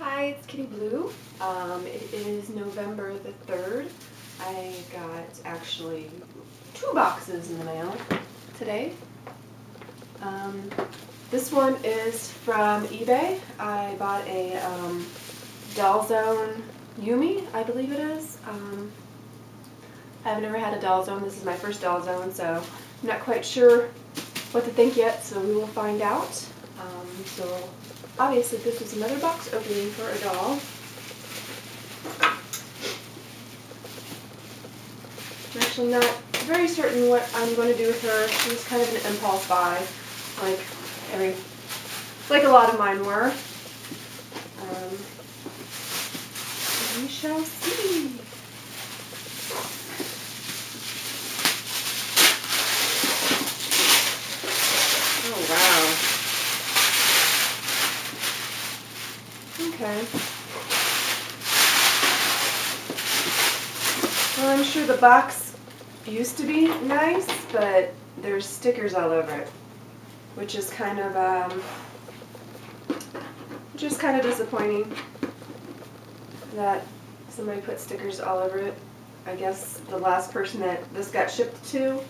Hi, it's Kitty Blue. Um, it is November the 3rd. I got actually two boxes in the mail today. Um, this one is from eBay. I bought a um, Doll Zone Yumi, I believe it is. Um, I've never had a Doll Zone. This is my first Doll Zone, so I'm not quite sure what to think yet, so we will find out. Um, so obviously this is another box opening for a doll. I'm actually not very certain what I'm going to do with her. She was kind of an impulse buy, like every, like a lot of mine were. Um, we shall see. Oh wow. Okay. Well, I'm sure the box used to be nice, but there's stickers all over it, which is kind of, um, just kind of disappointing that somebody put stickers all over it. I guess the last person that this got shipped to,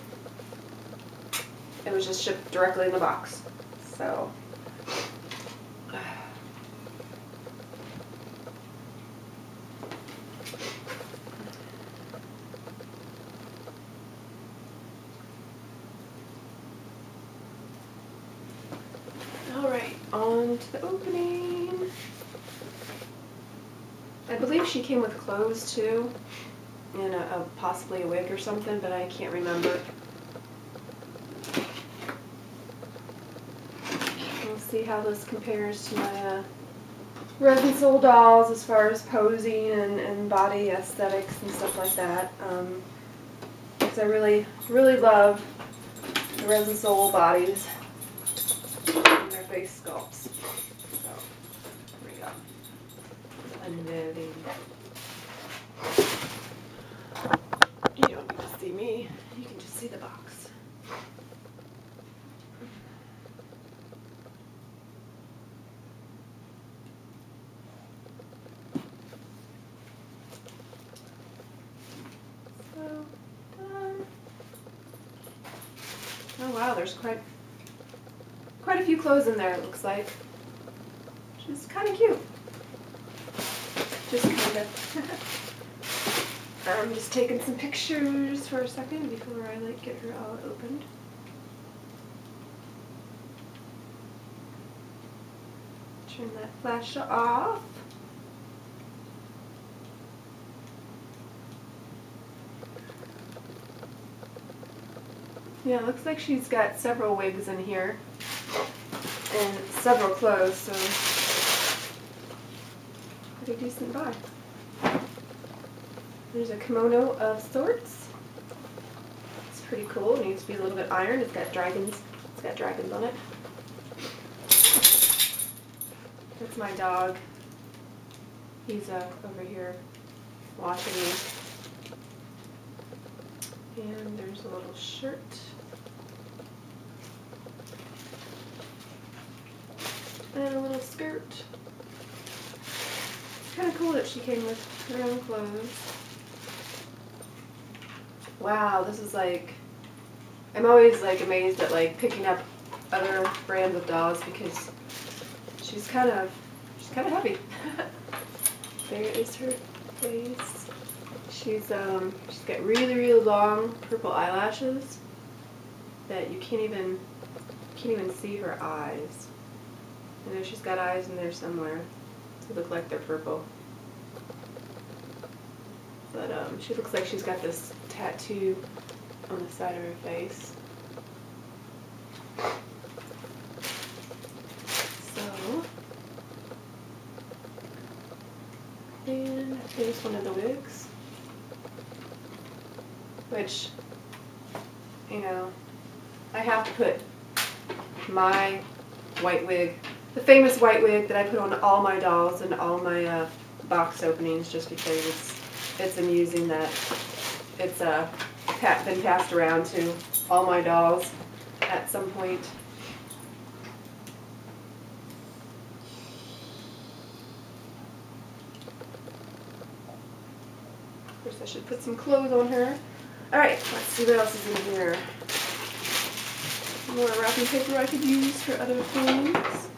it was just shipped directly in the box. So, to the opening. I believe she came with clothes too, and a, a possibly a wig or something, but I can't remember. We'll see how this compares to my uh, Resin Soul dolls as far as posing and, and body aesthetics and stuff like that. Um, because I really, really love the Resin Soul bodies and their face sculpts. So, here we go. You don't need to see me, you can just see the box. So, done. Oh wow, there's quite quite a few clothes in there, it looks like. Which is kind of cute. Just kind of. I'm um, just taking some pictures for a second before I like get her all opened. Turn that flash off. Yeah, looks like she's got several wigs in here and several clothes, so pretty decent buy. There's a kimono of sorts. It's pretty cool. It needs to be a little bit iron. It's got dragons. It's got dragons on it. That's my dog. He's uh, over here watching me. And there's a little shirt. And a little skirt. It's kind of cool that she came with her own clothes. Wow, this is like, I'm always like amazed at like picking up other brands of dolls because she's kind of, she's kind of heavy. there is her face. She's um, she's got really really long purple eyelashes that you can't even, can't even see her eyes. I know she's got eyes in there somewhere. Look like they're purple. But um, she looks like she's got this tattoo on the side of her face. So, and here's one of the wigs, which, you know, I have to put my white wig, the famous white wig that I put on all my dolls and all my uh, box openings just because it's, it's amusing that it's uh, been passed around to all my dolls at some point. Of course, I should put some clothes on her. All right, let's see what else is in here. More wrapping paper I could use for other things.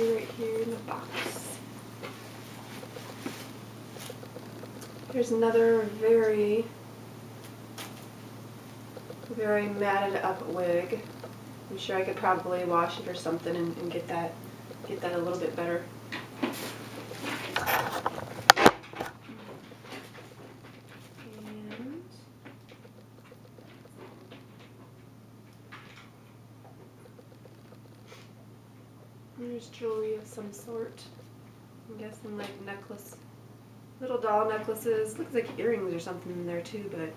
Sticky right here in the box. Here's another very, very matted up wig. I'm sure I could probably wash it or something and, and get that get that a little bit better. And there's jewelry of some sort. I'm guessing like necklace, little doll necklaces. Looks like earrings or something in there too, but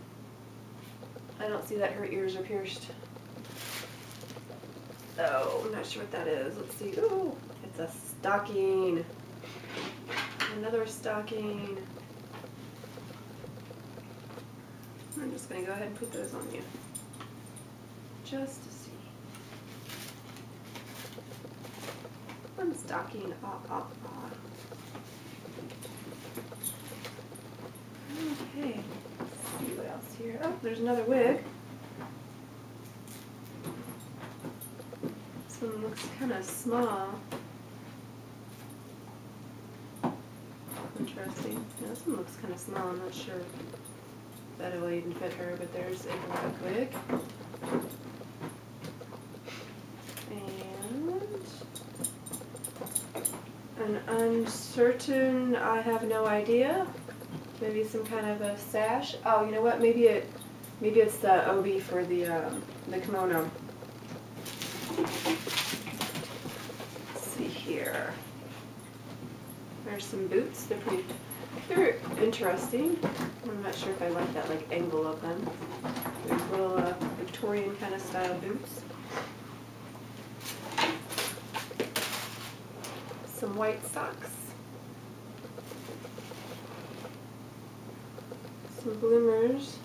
I don't see that her ears are pierced. Oh, I'm not sure what that is. Let's see. Ooh, it's a stocking. Another stocking. I'm just going to go ahead and put those on you. Just One stocking. Ah, ah, ah. Okay. Let's see what else here. Oh, there's another wig. This one looks kind of small. Interesting. Yeah, this one looks kind of small. I'm not sure that it'll even fit her, but there's a black wig. And an uncertain, I have no idea. Maybe some kind of a sash. Oh, you know what? Maybe it, maybe it's the obi for the um, the kimono. Let's see here. There's some boots. They're pretty. They're interesting. I'm not sure if I like that like angle of them. They're little uh, Victorian kind of style boots. Some white socks. Some bloomers.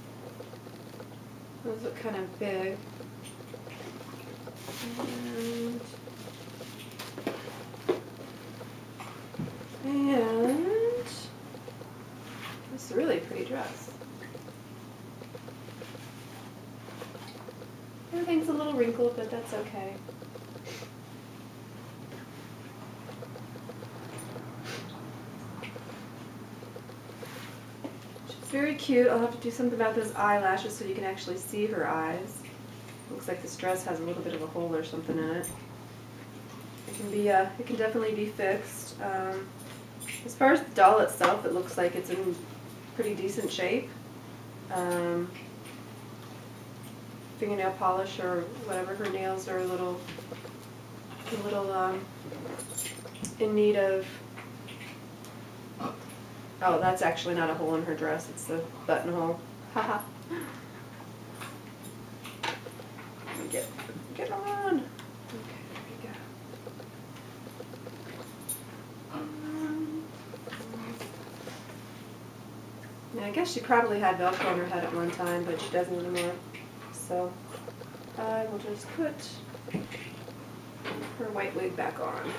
Those look kind of big. And and this is a really pretty dress. Everything's a little wrinkled, but that's okay. She's very cute. I'll have to do something about those eyelashes so you can actually see her eyes. Looks like this dress has a little bit of a hole or something in it. It can be, uh, it can definitely be fixed. Um, as far as the doll itself, it looks like it's in pretty decent shape. Um, fingernail polish or whatever, her nails are a little, a little um, in need of. Oh, that's actually not a hole in her dress, it's the buttonhole. Haha. get, get on. Okay, there we go. Um, I guess she probably had Velcro on her head at one time, but she doesn't anymore. So I will just put her white wig back on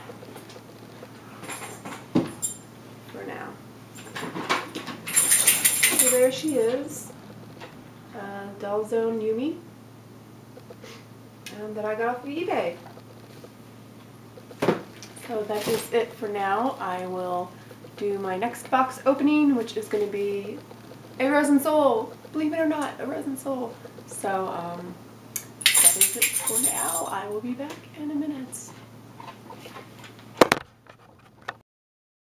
for now. So there she is, uh, Doll Zone Yumi um, that I got off of eBay. So that is it for now. I will do my next box opening, which is going to be a Resin Soul. Believe it or not, a Resin Soul. So um, that is it for now. I will be back in a minute.